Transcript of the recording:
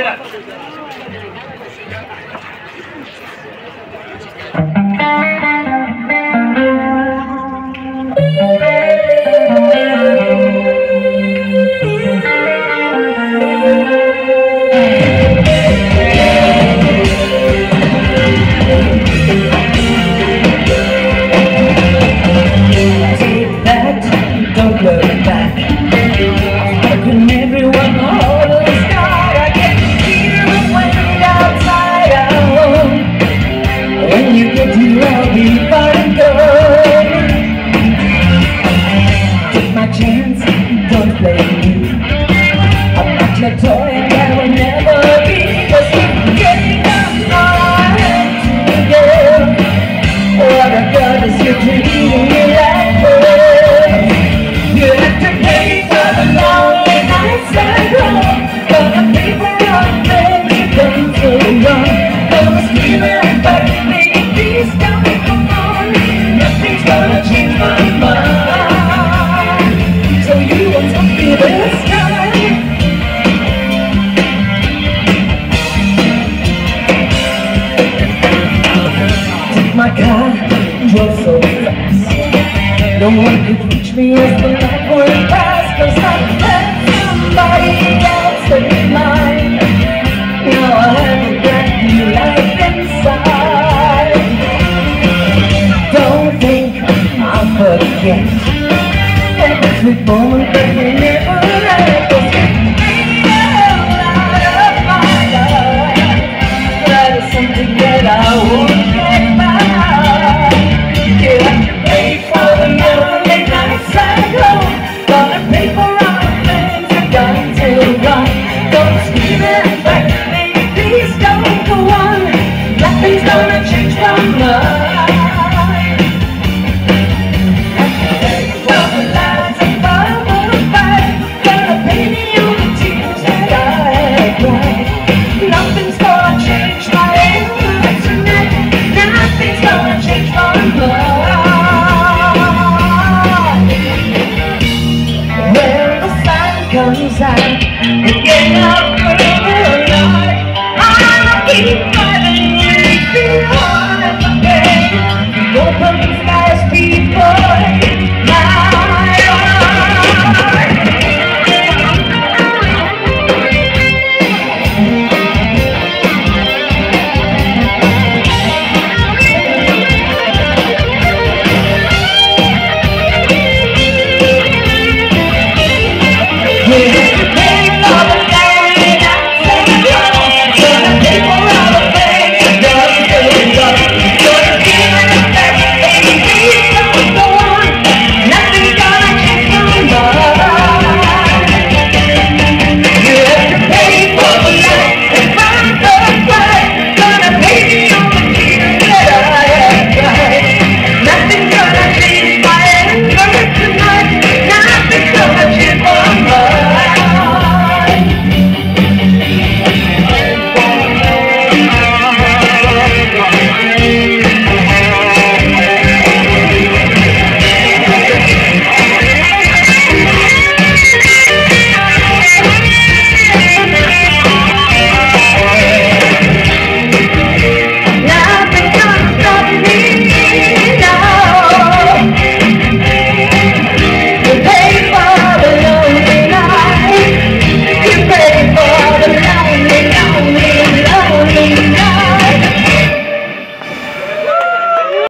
Get up. Don't look back. hands. my car drove so fast. No one could reach me as the night went past Cause I let somebody else in mine. Now I have a brand new life inside. Don't think I'll forget Every moment Hey.